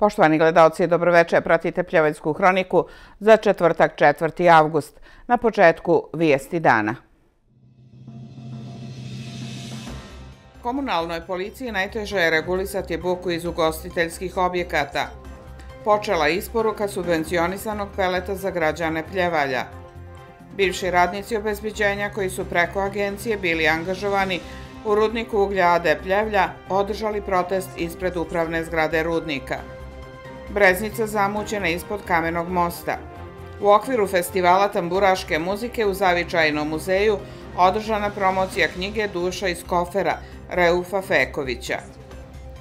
Poštovani gledalci, dobroveče, pratite Pljevaljsku hroniku za četvrtak 4. avgust. Na početku vijesti dana. Komunalnoj policiji najteže je regulisati buku iz ugostiteljskih objekata. Počela isporuka subvencionisanog peleta za građane Pljevalja. Bivši radnici obezbiđenja koji su preko agencije bili angažovani u rudniku uglja Ade Pljevlja održali protest ispred upravne zgrade rudnika. Breznica zamućena ispod kamenog mosta. U okviru festivala tamburaške muzike u Zavičajnom muzeju održana promocija knjige Duša iz kofera Reufa Fekovića.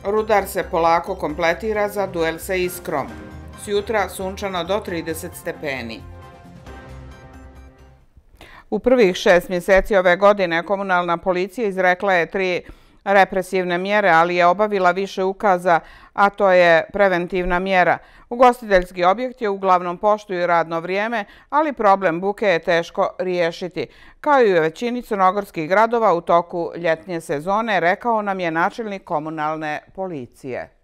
Rudar se polako kompletira za duel sa iskrom. Sjutra sunčano do 30 stepeni. U prvih šest mjeseci ove godine komunalna policija izrekla je tri represivne mjere, ali je obavila više ukaza, a to je preventivna mjera. Ugostiteljski objekt je uglavnom poštuju radno vrijeme, ali problem buke je teško riješiti. Kao i u većini crnogorskih gradova u toku ljetnje sezone, rekao nam je načelnik komunalne policije.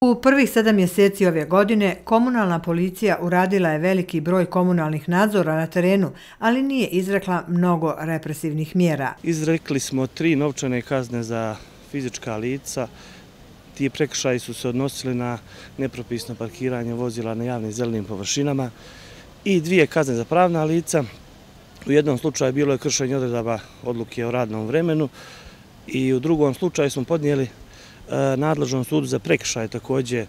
U prvih sedam mjeseci ove godine komunalna policija uradila je veliki broj komunalnih nadzora na terenu, ali nije izrekla mnogo represivnih mjera. Izrekli smo tri novčane kazne za fizička lica. Ti prekršaji su se odnosili na nepropisno parkiranje vozila na javnim zelenim površinama i dvije kazne za pravna lica. U jednom slučaju bilo je kršenje odredaba odluke o radnom vremenu i u drugom slučaju smo podnijeli nadležnom sudu za prekršaj također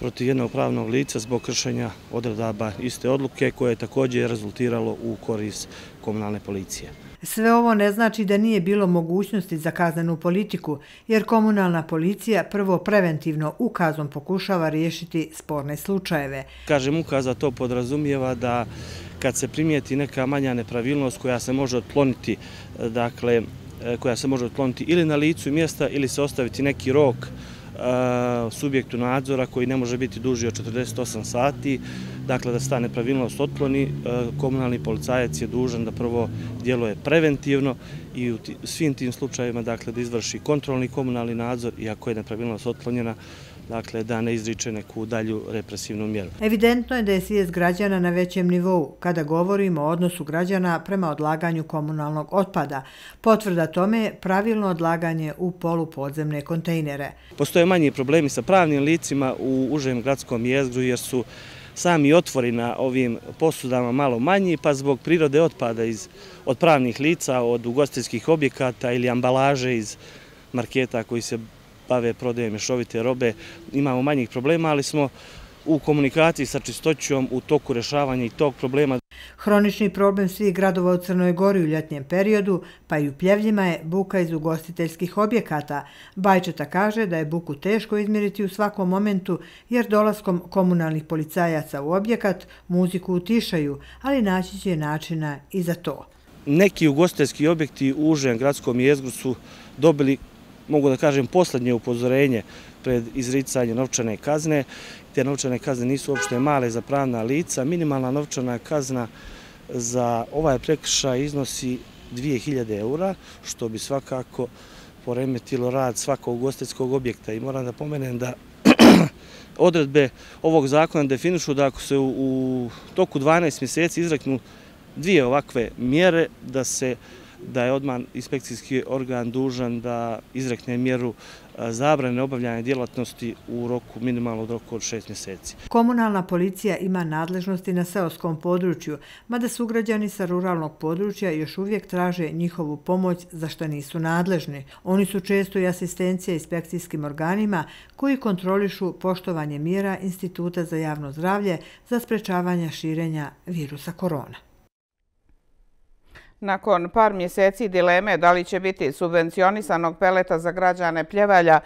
protiv jednog pravnog lica zbog kršenja odredaba iste odluke koje je također rezultiralo u koris komunalne policije. Sve ovo ne znači da nije bilo mogućnosti za kaznenu politiku, jer komunalna policija prvo preventivno ukazom pokušava riješiti sporne slučajeve. Kažem ukaza to podrazumijeva da kad se primijeti neka manja nepravilnost koja se može otkloniti, dakle, E, E, koja se može otkloniti ili na licu mjesta ili se ostaviti neki rok e, subjektu nadzora koji ne može biti duži od 48 sati, dakle da se ta nepravilnost otkloni, e, komunalni policajac je dužan da prvo djeluje preventivno i u svim tim slučajima dakle, da izvrši kontrolni komunalni nadzor i ako je nepravilnost otklonjena, dakle, da ne izriče neku dalju represivnu mjeru. Evidentno je da je svijest građana na većem nivou kada govorimo o odnosu građana prema odlaganju komunalnog otpada. Potvrda tome je pravilno odlaganje u polupodzemne kontejnere. Postoje manji problemi sa pravnim licima u užem gradskom jezgru jer su sami otvori na ovim posudama malo manji, pa zbog prirode otpada iz, od pravnih lica, od ugostiteljskih objekata ili ambalaže iz marketa koji se bave prodajem mješovite robe, imamo manjih problema, ali smo u komunikaciji sa čistoćom u toku rešavanja i tog problema. Hronični problem svih gradova u Crnoj Gori u ljetnjem periodu, pa i u pljevljima je buka iz ugostiteljskih objekata. Bajčeta kaže da je buku teško izmjeriti u svakom momentu, jer dolaskom komunalnih policajaca u objekat muziku utišaju, ali naći će načina i za to. Neki ugostiteljski objekti u užem gradskom jezgru su dobili mogu da kažem, poslednje upozorenje pred izricanje novčane kazne. Te novčane kazne nisu uopšte male za pravna lica. Minimalna novčana kazna za ovaj prekršaj iznosi 2000 eura, što bi svakako poremetilo rad svakog ugostiteljskog objekta. I moram da pomenem da odredbe ovog zakona definišu da ako se u toku 12 mjeseci izreknu dvije ovakve mjere, da se da je odman inspekcijski organ dužan da izrekne mjeru e, zabrane obavljanja djelatnosti u roku, minimalno od roku od šest mjeseci. Komunalna policija ima nadležnosti na seoskom području, mada su građani sa ruralnog područja još uvijek traže njihovu pomoć za što nisu nadležni. Oni su često i asistencija inspekcijskim organima koji kontrolišu poštovanje mjera Instituta za javno zdravlje za sprečavanje širenja virusa korona. Nakon par mjeseci dileme da li će biti subvencionisanog peleta za građane Pljevalja,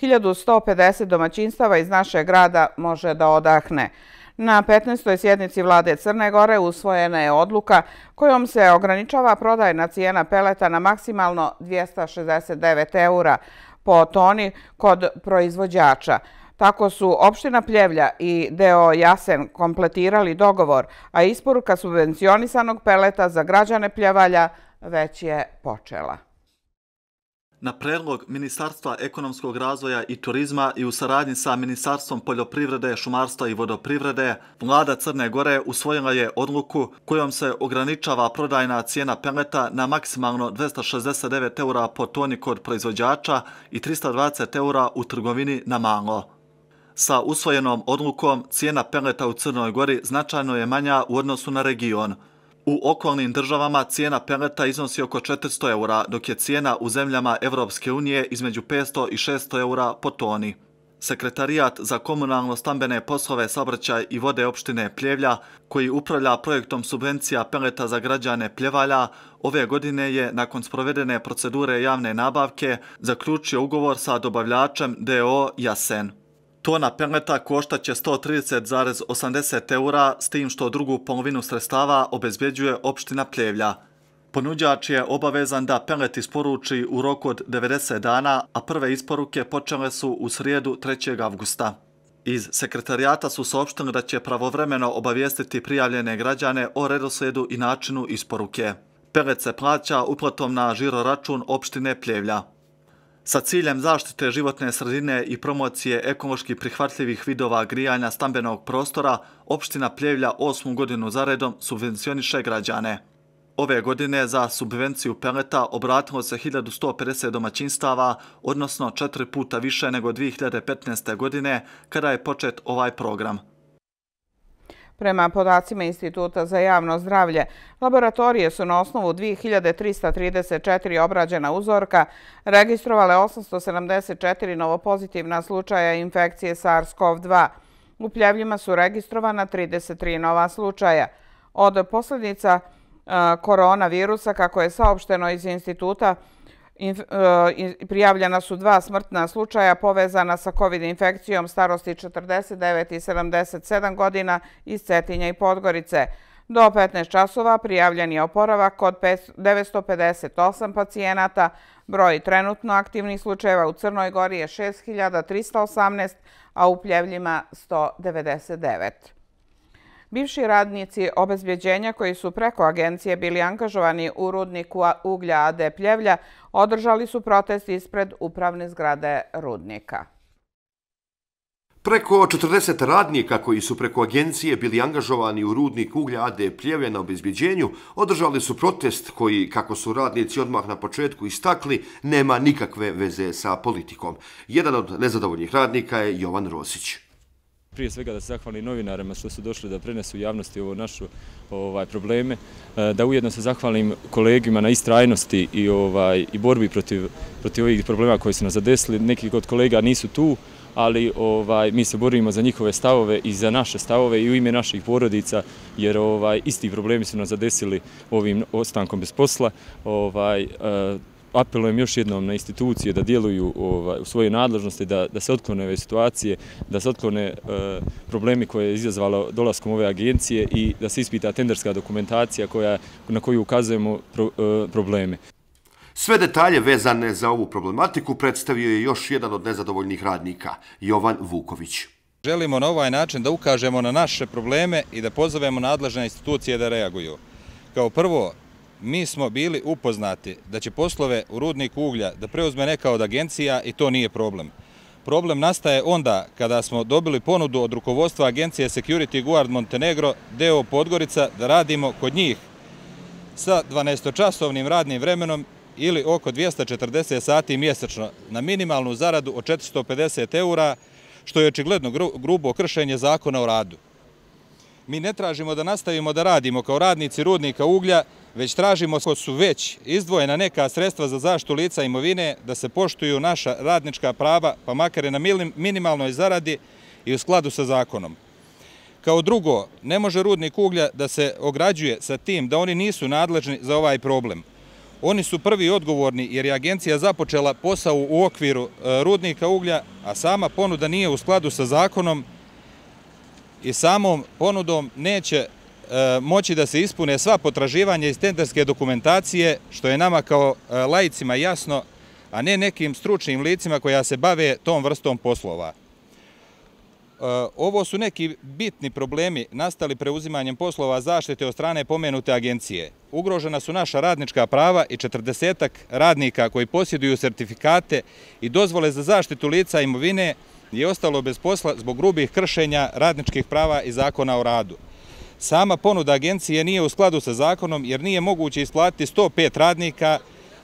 1150 domaćinstava iz naše grada može da odahne. Na 15. sjednici vlade Crne Gore usvojena je odluka kojom se ograničava prodajna cijena peleta na maksimalno 269 eura po toni kod proizvođača. Tako su opština Pljevlja i deo Jasen kompletirali dogovor, a isporuka subvencionisanog peleta za građane Pljevalja već je počela. Na predlog Ministarstva ekonomskog razvoja i turizma i u saradnji sa Ministarstvom poljoprivrede, šumarstva i vodoprivrede, vlada Crne Gore usvojila je odluku kojom se ograničava prodajna cijena peleta na maksimalno 269 eura po toni kod proizvođača i 320 eura u trgovini na malo. Sa usvojenom odlukom cijena peleta u Crnoj Gori značajno je manja u odnosu na region – U okolnim državama cijena peleta iznosi oko 400 eura, dok je cijena u zemljama Evropske unije između 500 i 600 eura po toni. Sekretarijat za komunalno stambene poslove saobraćaj i vode opštine Pljevlja, koji upravlja projektom subvencija peleta za građane Pljevalja, ove godine je, nakon sprovedene procedure javne nabavke, zaključio ugovor sa dobavljačem DO Jasen. Tona peleta koštaće 130,80 eura, s tim što drugu polovinu sredstava obezbjeđuje opština Pljevlja. Ponuđač je obavezan da pelet isporuči u roku od 90 dana, a prve isporuke počele su u srijedu 3. avgusta. Iz sekretarijata su saopštili da će pravovremeno obavijestiti prijavljene građane o redosledu i načinu isporuke. Pelet se plaća uplatom na žiro račun opštine Pljevlja. Sa ciljem zaštite životne sredine i promocije ekološki prihvatljivih vidova grijanja stambenog prostora, opština Pljevlja osmu godinu zaredom subvencioniše građane. Ove godine za subvenciju peleta obratilo se 1150 domaćinstava, odnosno četiri puta više nego 2015. godine, kada je počet ovaj program. Prema podacima Instituta za javno zdravlje, laboratorije su na osnovu 2334 obrađena uzorka registrovale 874 novopozitivna slučaja infekcije SARS-CoV-2. U pljevljima su registrovana 33 nova slučaja. Od posljednica koronavirusa, kako je saopšteno iz instituta, E, prijavljena su dva smrtna slučaja povezana sa COVID infekcijom starosti 49 i 77 godina iz Cetinja i Podgorice. Do 15 časova prijavljen je oporavak kod 958 pacijenata. Broj trenutno aktivnih slučajeva u Crnoj Gori je 6318, a u Pljevljima 199. Bivši radnici obezbjeđenja koji su preko agencije bili angažovani u rudniku uglja AD Pljevlja održali su protest ispred upravne zgrade rudnika. Preko 40 radnika koji su preko agencije bili angažovani u rudnik uglja AD Pljevlja na obezbjeđenju održali su protest koji, kako su radnici odmah na početku istakli, nema nikakve veze sa politikom. Jedan od nezadovoljnih radnika je Jovan Rosić. Prije svega da se zahvalim novinarima što su došli da prenesu javnosti ovo našu ovaj, probleme, e, da ujedno se zahvalim kolegima na istrajnosti i, ovaj, i borbi protiv, protiv ovih problema koji su nas zadesili. Neki od kolega nisu tu, ali ovaj, mi se borimo za njihove stavove i za naše stavove i u ime naših porodica, jer ovaj, isti problemi su nas zadesili ovim ostankom bez posla. Ovaj, e, apelujem još jednom na institucije da djeluju ovaj, u svojoj nadležnosti, da, da se otklone ove situacije, da se otklone e, problemi koje je izazvalo dolaskom ove agencije i da se ispita tenderska dokumentacija koja, na koju ukazujemo pro, e, probleme. Sve detalje vezane za ovu problematiku predstavio je još jedan od nezadovoljnih radnika, Jovan Vuković. Želimo na ovaj način da ukažemo na naše probleme i da pozovemo nadležne institucije da reaguju. Kao prvo, mi smo bili upoznati da će poslove u rudniku uglja da preuzme neka od agencija i to nije problem. Problem nastaje onda kada smo dobili ponudu od rukovodstva agencije Security Guard Montenegro, deo Podgorica, da radimo kod njih sa 12-časovnim radnim vremenom ili oko 240 sati mjesečno na minimalnu zaradu od 450 eura, što je očigledno grubo kršenje zakona o radu. Mi ne tražimo da nastavimo da radimo kao radnici rudnika uglja, već tražimo ko su već izdvojena neka sredstva za zaštu lica imovine, da se poštuju naša radnička prava, pa makar je na minimalnoj zaradi i u skladu sa zakonom. Kao drugo, ne može rudnik uglja da se ograđuje sa tim da oni nisu nadležni za ovaj problem. Oni su prvi odgovorni jer je agencija započela posao u okviru e, rudnika uglja, a sama ponuda nije u skladu sa zakonom i samom ponudom neće E, moći da se ispune sva potraživanja iz tenderske dokumentacije, što je nama kao e, lajcima jasno, a ne nekim stručnim licima koja se bave tom vrstom poslova. E, ovo su neki bitni problemi nastali preuzimanjem poslova zaštite od strane pomenute agencije. Ugrožena su naša radnička prava i 40 radnika koji posjeduju sertifikate i dozvole za zaštitu lica imovine je ostalo bez posla zbog grubih kršenja radničkih prava i zakona o radu. Sama ponuda agencije nije u skladu sa zakonom jer nije moguće isplatiti 105 radnika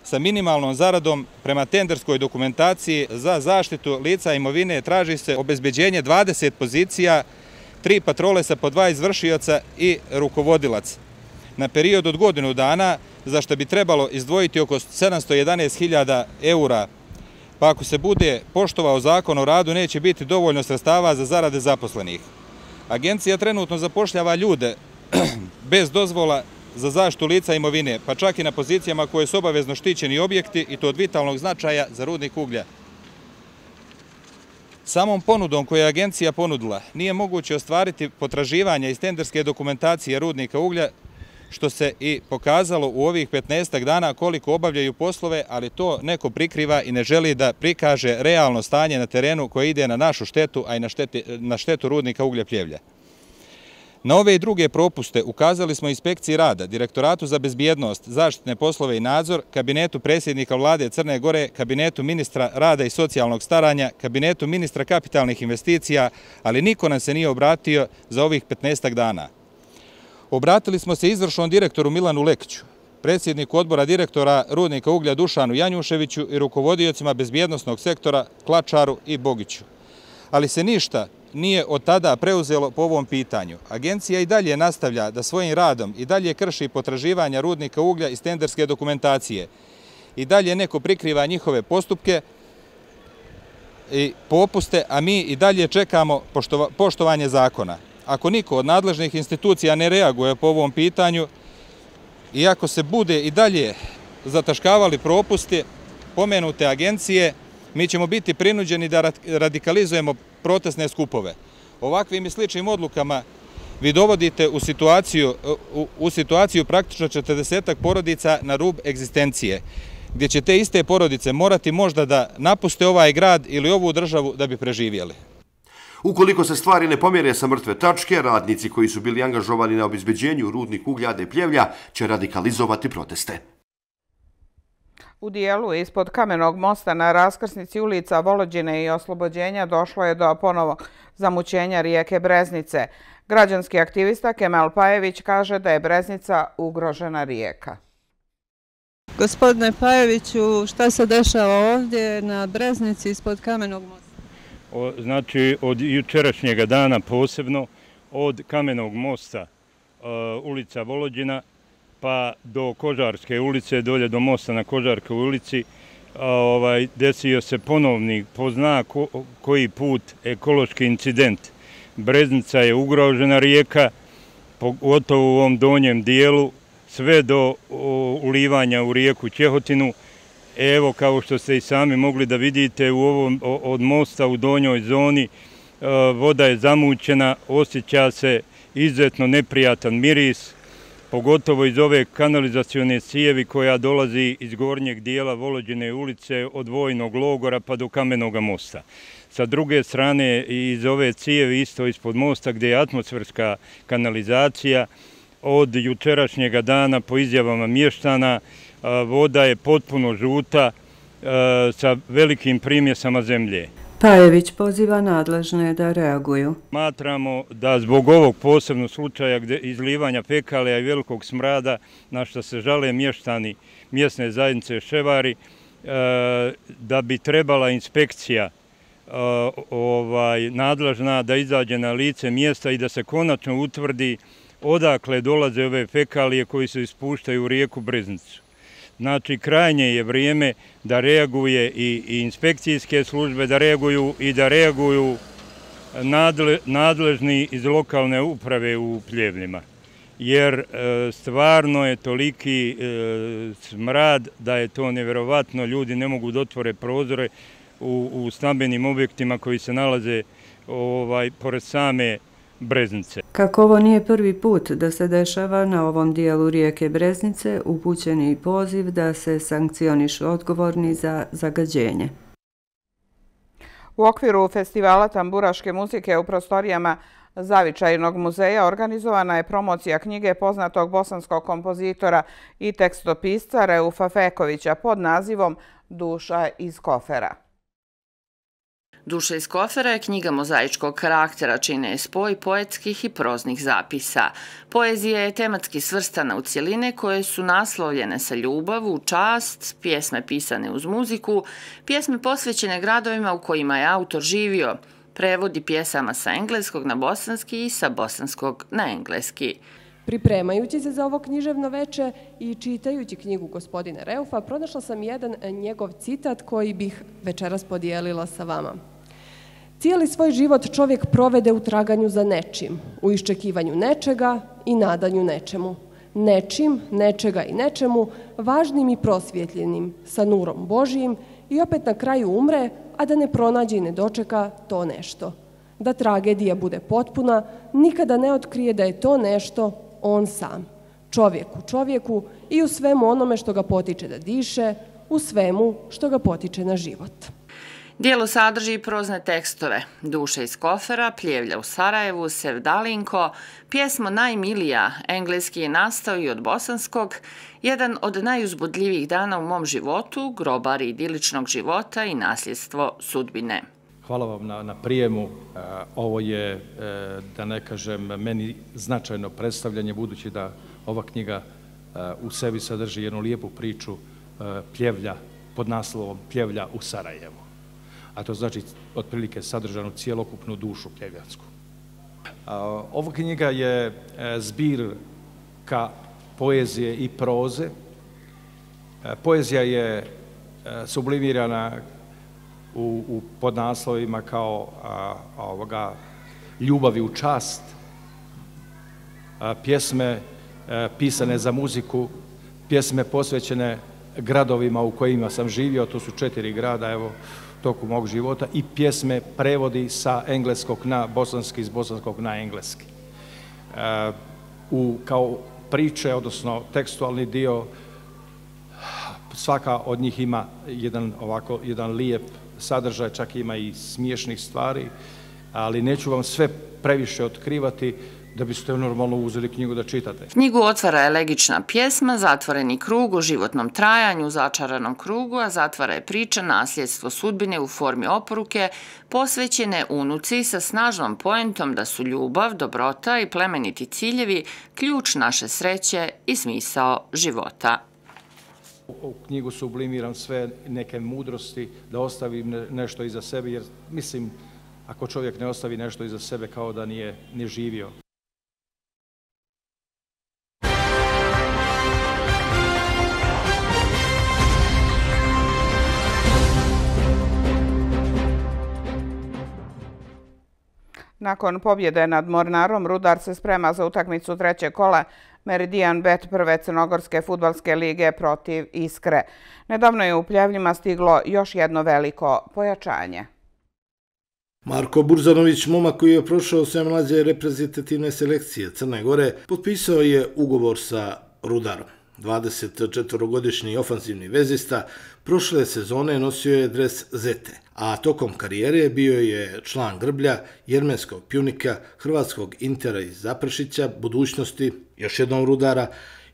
sa minimalnom zaradom prema tenderskoj dokumentaciji za zaštitu lica imovine traži se obezbeđenje 20 pozicija, tri patrole sa po dva izvršioca i rukovodilac. Na period od godinu dana, za što bi trebalo izdvojiti oko 711.000 eura, pa ako se bude poštovao zakon o radu, neće biti dovoljno sredstava za zarade zaposlenih. Agencija trenutno zapošljava ljude bez dozvola za zaštu lica imovine, pa čak i na pozicijama koje su obavezno štićeni objekti i to od vitalnog značaja za rudnik uglja. Samom ponudom koje je agencija ponudila nije moguće ostvariti potraživanja iz tenderske dokumentacije rudnika uglja, što se i pokazalo u ovih 15 dana koliko obavljaju poslove, ali to neko prikriva i ne želi da prikaže realno stanje na terenu koje ide na našu štetu, a i na štetu rudnika uglja pljevlja. Na ove i druge propuste ukazali smo inspekciji rada, Direktoratu za bezbjednost, zaštitne poslove i nadzor, Kabinetu predsjednika vlade Crne Gore, Kabinetu ministra rada i socijalnog staranja, Kabinetu ministra kapitalnih investicija, ali niko nam se nije obratio za ovih 15 dana. Obratili smo se izvršnom direktoru Milanu Lekiću, predsjedniku odbora direktora Rudnika uglja Dušanu Janjuševiću i rukovodiocima bezbjednostnog sektora Klačaru i Bogiću. Ali se ništa nije od tada preuzelo po ovom pitanju. Agencija i dalje nastavlja da svojim radom i dalje krši potraživanja rudnika uglja iz tenderske dokumentacije. I dalje neko prikriva njihove postupke i popuste, a mi i dalje čekamo poštovanje zakona. Ako niko od nadležnih institucija ne reaguje po ovom pitanju i ako se bude i dalje zataškavali propusti pomenute agencije, mi ćemo biti prinuđeni da radikalizujemo protestne skupove. Ovakvim i sličnim odlukama vi dovodite u situaciju, u situaciju praktično 40 porodica na rub egzistencije, gdje će te iste porodice morati možda da napuste ovaj grad ili ovu državu da bi preživjeli. Ukoliko se stvari ne pomjere sa mrtve tačke, radnici koji su bili angažovani na obizbeđenju rudnik ugljade pljevlja će radikalizovati proteste. U dijelu ispod kamenog mosta na raskrsnici ulica Volođine i oslobođenja došlo je do ponovo zamućenja rijeke Breznice. Građanski aktivista Kemal Pajević kaže da je Breznica ugrožena rijeka. Gospodine Pajeviću, šta se dešava ovdje na Breznici ispod kamenog mosta? Znači, od jučerašnjega dana posebno, od kamenog mosta e, ulica Volođina pa do Kožarske ulice, dolje do mosta na Kožarke ulici, e, ovaj, desio se ponovni, pozna koji put, ekološki incident. Breznica je ugrožena rijeka, pogotovo u ovom donjem dijelu, sve do ulivanja u rijeku Čehotinu. Evo, kao što ste i sami mogli da vidite, u ovom, od mosta u donjoj zoni e, voda je zamućena, osjeća se izuzetno neprijatan miris, pogotovo iz ove kanalizacione cijevi koja dolazi iz gornjeg dijela Volođene ulice od vojnog logora pa do kamenog mosta. Sa druge strane, iz ove cijevi isto ispod mosta gdje je atmosferska kanalizacija, od jučerašnjega dana po izjavama mještana, voda je potpuno žuta sa velikim primjesama zemlje. Pajević poziva nadležne da reaguju. Matramo da zbog ovog posebnog slučaja gde izlivanja fekalija i velikog smrada, na što se žale mještani mjesne zajednice Ševari, da bi trebala inspekcija ovaj, nadležna da izađe na lice mjesta i da se konačno utvrdi odakle dolaze ove fekalije koji se ispuštaju u rijeku Breznicu. Znači, krajnje je vrijeme da reaguje i inspekcijske službe, da reaguju i da reaguju nadležni iz lokalne uprave u pljevljima. Jer e, stvarno je toliki e, smrad da je to nevjerovatno. Ljudi ne mogu dotvore prozore u stambenim objektima koji se nalaze ovaj, pored same Breznice. Kako ovo nije prvi put da se dešava na ovom dijelu rijeke Breznice, upućen je i poziv da se sankcionišu odgovorni za zagađenje. U okviru festivala tamburaške muzike u prostorijama Zavičajnog muzeja organizovana je promocija knjige poznatog bosanskog kompozitora i tekstopisca Reufa Fekovića pod nazivom Duša iz kofera. Duša iz kofera je knjiga mozaičkog karaktera, čine je spoj poetskih i proznih zapisa. Poezija je tematski svrstana u cijeline koje su naslovljene sa ljubavu, čast, pjesme pisane uz muziku, pjesme posvećene gradovima u kojima je autor živio, prevodi pjesama sa engleskog na bosanski i sa bosanskog na engleski. Pripremajući se za ovo književno veče i čitajući knjigu gospodine Reufa, pronašla sam jedan njegov citat koji bih večeras podijelila sa vama. Cijeli svoj život čovjek provede u traganju za nečim, u iščekivanju nečega i nadanju nečemu. Nečim, nečega i nečemu, važnim i prosvjetljenim, sa nurom Božijim i opet na kraju umre, a da ne pronađe i ne dočeka to nešto. Da tragedija bude potpuna, nikada ne otkrije da je to nešto on sam. Čovjek u čovjeku i u svemu onome što ga potiče da diše, u svemu što ga potiče na život. Dijelo sadrži i prozne tekstove. Duša iz kofera, Pljevlja u Sarajevu, Sevdalinko, pjesmo Najmilija, engleski je nastao i od bosanskog, jedan od najuzbudljivih dana u mom životu, grobar idiličnog života i nasljedstvo sudbine. Hvala vam na, na prijemu. E, ovo je, e, da ne kažem, meni značajno predstavljanje, budući da ova knjiga e, u sebi sadrži jednu lijepu priču Pljevlja pod naslovom Pljevlja u Sarajevu a to znači otprilike sadržanu cijelokupnu dušu pljevljansku. Ova knjiga je zbirka zbir ka poezije i proze. E, poezija je e, sublimirana u, u podnaslovima kao a, ovoga ljubavi u čast, a, pjesme a, pisane za muziku, pjesme posvećene gradovima u kojima sam živio, to su četiri grada, evo, toku mog života i pjesme prevodi sa engleskog na bosanski, iz bosanskog na engleski. E, u, kao priče, odnosno tekstualni dio, svaka od njih ima jedan ovako jedan lijep sadržaj, čak ima i smiješnih stvari, ali neću vam sve previše otkrivati, da biste normalno uzeli knjigu da čitate. Knjigu otvara elegična pjesma, zatvoreni krug u životnom trajanju, začaranom krugu, a zatvara je priča nasljedstvo sudbine u formi oporuke, posvećene unuci sa snažnom poentom da su ljubav, dobrota i plemeniti ciljevi ključ naše sreće i smisao života. U knjigu sublimiram sve neke mudrosti da ostavim nešto iza sebe, jer mislim, ako čovjek ne ostavi nešto iza sebe kao da nije, nije živio. Nakon pobjede nad Mornarom, Rudar se sprema za utakmicu treće kola Meridian Bet prve Crnogorske futbalske lige protiv Iskre. Nedavno je u Pljevljima stiglo još jedno veliko pojačanje. Marko Burzanović, momak koji je prošao sve mlađe reprezentativne selekcije Crne Gore, potpisao je ugovor sa Rudarom. 24-godišnji ofanzivni vezista, prošle sezone nosio je dres Zete, a tokom karijere bio je član Grblja, Jermenskog pjunika, Hrvatskog Intera iz Zaprešića, budućnosti, još jednom rudara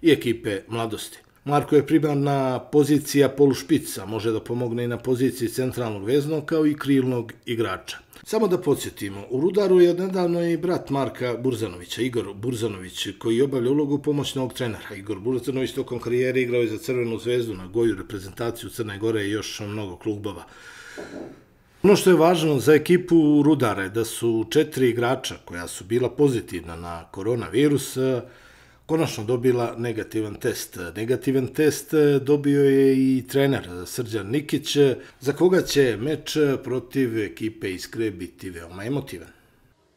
i ekipe mladosti. Marko je primarna pozicija polušpica, može da pomogne i na poziciji centralnog veznog kao i krilnog igrača. Samo da podsjetimo, u Rudaru je odnedavno i brat Marka Burzanovića, Igor Burzanović, koji obavlja ulogu pomoćnog trenera. Igor Burzanović tokom karijere igrao je za Crvenu zvezdu na goju reprezentaciju Crne Gore i još mnogo klubova. Ono što je važno za ekipu Rudare da su četiri igrača koja su bila pozitivna na koronavirus, konačno dobila negativan test. Negativan test dobio je i trener Srđan Nikić, za koga će meč protiv ekipe Iskre biti veoma emotivan.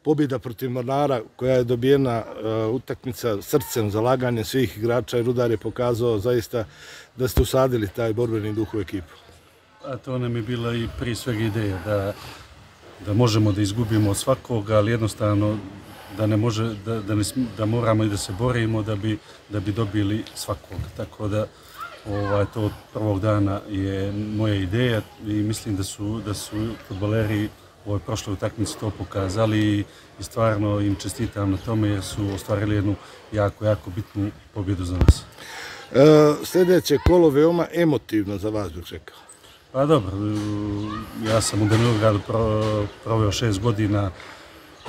Pobjeda protiv Mornara koja je dobijena uh, utakmica srcem za laganje svih igrača i Rudar je pokazao zaista da ste usadili taj borbeni duh u ekipu. A to nam je bila i prije svega ideja da, da možemo da izgubimo svakog, ali jednostavno da ne može da, da, ne, da moramo i da se borimo da bi da bi dobili svakog tako da ovaj, to od prvog dana je moja ideja i mislim da su, da su futboleri u ovoj prošloj utakmici to pokazali i stvarno im čestitam na tome jer su ostvarili jednu jako, jako bitnu pobjedu za nas. E, sljedeće kolo veoma emotivno za vas bih rekao. Pa dobro, ja sam u Danilogradu proveo šest godina,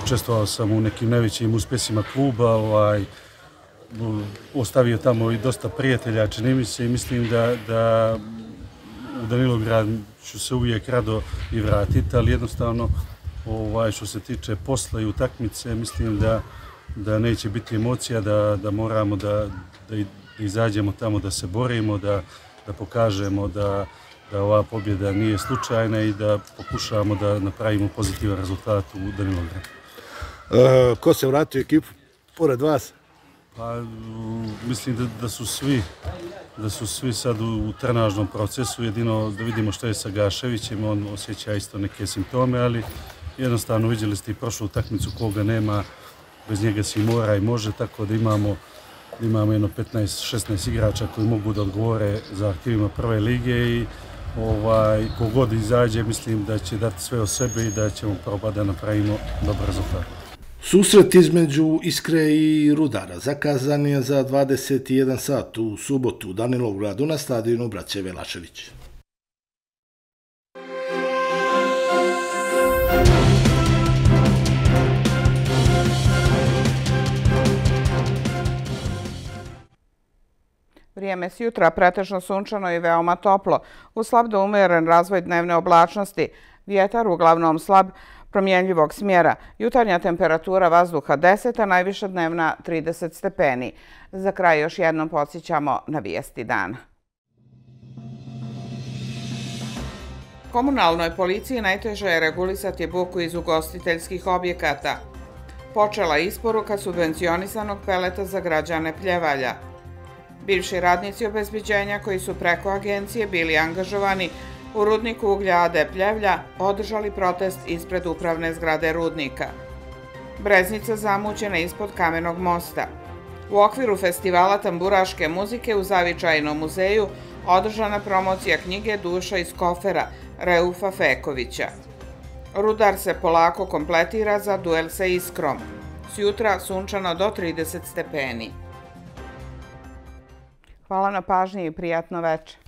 učestvovao sam u nekim najvećim uspjesima kluba, ovaj, ostavio tamo i dosta prijatelja, čini mi se i mislim da, da u Danilograd ću se uvijek rado i vratiti, ali jednostavno ovaj, što se tiče posla i utakmice, mislim da, da neće biti emocija, da, da moramo da, da, izađemo tamo, da se borimo, da, da pokažemo da, da ova pobjeda nije slučajna i da pokušavamo da napravimo pozitivan rezultat u Danilogradu. E, ko se vratio ekipu pored vas? Pa, mislim da, da su svi da su svi sad u, u trenažnom procesu, jedino da vidimo što je sa Gaševićem, on osjeća isto neke simptome, ali jednostavno vidjeli ste i prošlu utakmicu koga nema, bez njega se i mora i može, tako da imamo imamo jedno 15-16 igrača koji mogu da odgovore za aktivima prve lige i ovaj, kogod izađe, mislim da će dati sve o sebe i da ćemo probati da napravimo dobar rezultat. Susret između Iskre i Rudara zakazan je za 21 sat u subotu u Danilovgradu na stadionu Braće Velašević. Vrijeme s jutra pretežno sunčano i veoma toplo. U slab do umeren razvoj dnevne oblačnosti. Vjetar uglavnom slab promjenljivog smjera. Jutarnja temperatura vazduha 10, a najviša dnevna 30 stepeni. Za kraj još jednom podsjećamo na vijesti dana. Komunalnoj policiji najteže je regulisati buku iz ugostiteljskih objekata. Počela isporuka subvencionisanog peleta za građane Pljevalja. Bivši radnici obezbiđenja koji su preko agencije bili angažovani u rudniku uglja Ade Pljevlja održali protest ispred upravne zgrade rudnika. Breznica zamućena ispod kamenog mosta. U okviru festivala tamburaške muzike u Zavičajnom muzeju održana promocija knjige Duša iz kofera Reufa Fekovića. Rudar se polako kompletira za duel sa iskrom. Sjutra sunčano do 30 stepeni. Hvala na pažnji i prijatno večer.